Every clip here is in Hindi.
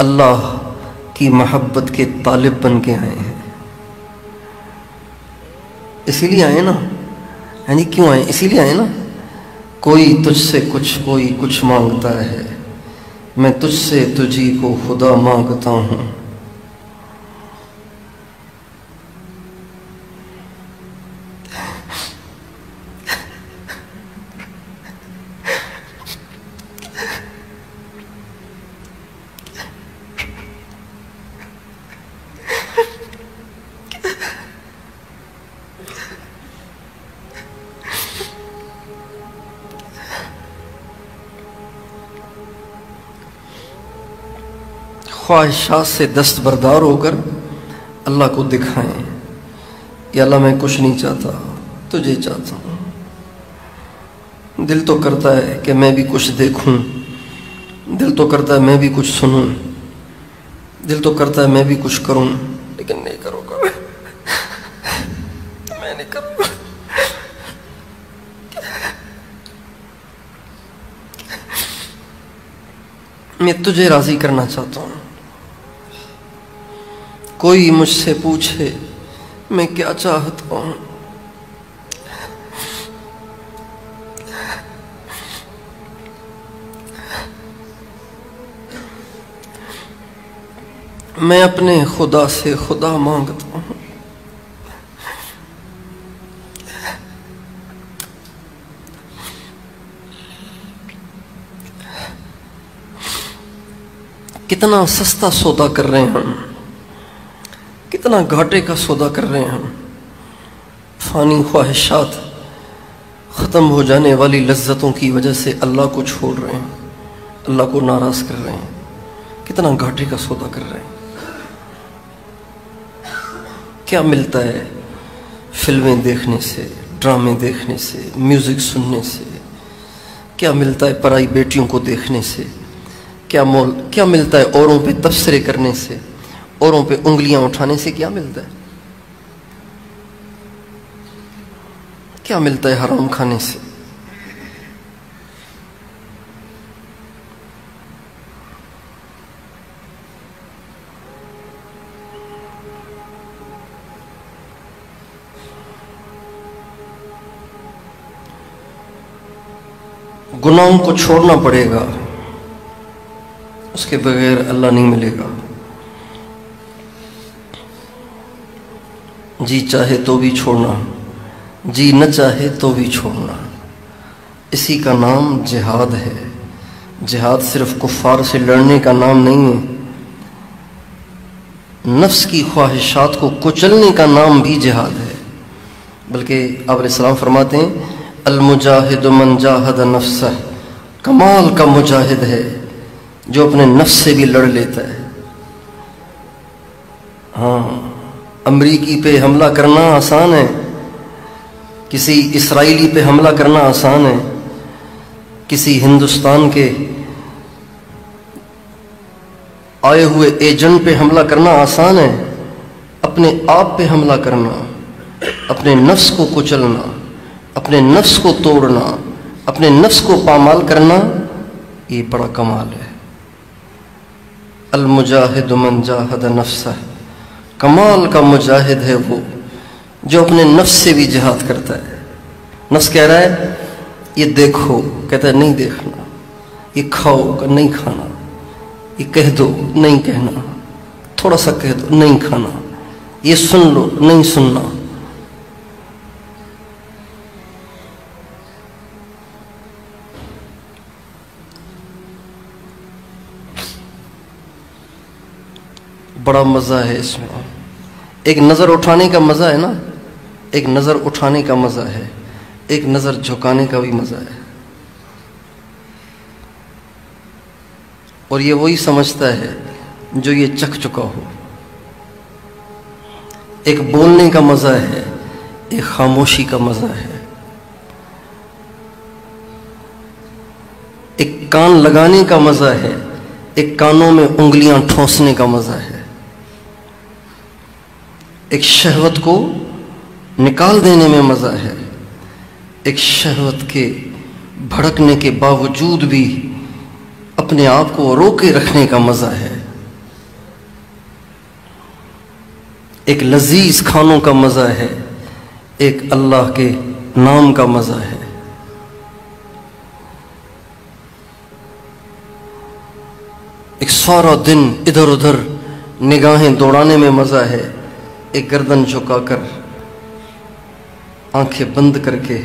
अल्लाह की मोहब्बत के तालिब बन के आए हैं। इसीलिए आए ना? यानी क्यों आए? इसीलिए आए ना? कोई तुझसे कुछ, कोई कुछ माँगता है। मैं तुझसे तुझी को खुदा माँगता हूँ। ख्वाहिशात से दस्तबरदार होकर अल्लाह को दिखाएँ। या अल्लाह मैं कुछ नहीं चाहता, तुझे चाहता हूँ। दिल तो करता है कि मैं भी कुछ देखूँ। दिल तो करता है मैं भी कुछ सुनूं। दिल तो करता है मैं भी कुछ करूँ, लेकिन नहीं करूँगा। मैं मैं नहीं करूँगा। मैं तुझे राज़ी करना चाहता हूँ। कोई मुझसे पूछे, मैं क्या चाहता हूँ? मैं अपने खुदा से खुदा माँगता हूँ। कितना सस्ता सौदा कर रहे हैं हम? कितना घाटे का सौदा कर रहे हैं हम। फानी ख्वाहिशात ख़त्म हो जाने वाली लज्जतों की वजह से अल्लाह को छोड़ रहे हैं, अल्लाह को नाराज़ कर रहे हैं। कितना घाटे का सौदा कर रहे हैं। क्या मिलता है फ़िल्में देखने से, ड्रामे देखने से, म्यूज़िक सुनने से? क्या मिलता है पराई बेटियों को देखने से? क्या मोल, क्या मिलता है औरों पे तबसरे करने से? औरों पे उंगलियाँ उठाने से क्या मिलता है? क्या मिलता है हराम खाने से? गुनाहों को छोड़ना पड़ेगा, उसके बगैर अल्लाह नहीं मिलेगा। जी चाहे तो भी छोड़ना, जी न चाहे तो भी छोड़ना। इसी का नाम जिहाद है। जिहाद सिर्फ़ कुफार से लड़ने का नाम नहीं है। नफ्स की ख्वाहिशात को कुचलने का नाम भी जिहाद है। बल्कि आप फरमाते हैं, अलमुजाहिद मंजाहद नफ्स कमाल का मुजाहिद है, जो अपने नफ्स से भी लड़ लेता है। हाँ अमरीकी पे हमला करना आसान है। किसी इसराइली पे हमला करना आसान है। किसी हिंदुस्तान के आए हुए एजेंट पे हमला करना आसान है। अपने आप पे हमला करना, अपने नफ्स को कुचलना, अपने नफ्स को तोड़ना, अपने नफ्स को पामाल करना, ये बड़ा कमाल है। अलमुजाहिद मन जाहद नफ्स कमाल का मुजाहिद है वो, जो अपने नफ्स से भी जिहाद करता है। नफ्स कह रहा है, ये देखो, कहता है, नहीं देखना। ये खाओ, नहीं खाना। ये कह दो, नहीं कहना। थोड़ा सा कह दो, नहीं खाना। ये सुन लो, नहीं सुनना। बड़ा मज़ा है इसमें। एक नज़र उठाने का मज़ा है ना? एक नज़र उठाने का मज़ा है। एक नज़र झुकाने का भी मज़ा है। और ये वही समझता है जो ये चख चुका हो। एक बोलने का मज़ा है, एक खामोशी का मज़ा है। एक कान लगाने का मज़ा है, एक कानों में उंगलियाँ ठोसने का मज़ा है। एक शहवत को निकाल देने में मज़ा है। एक शहवत के भड़कने के बावजूद भी अपने आप को रोके रखने का मज़ा है। एक लजीज खानों का मज़ा है, एक अल्लाह के नाम का मज़ा है। एक सारा दिन इधर उधर निगाहें दौड़ाने में मज़ा है। एक गर्दन झुकाकर आँखें बंद करके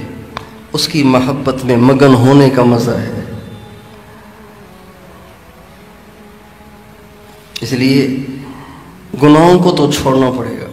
उसकी मोहब्बत में मगन होने का मज़ा है। इसलिए गुनाहों को तो छोड़ना पड़ेगा।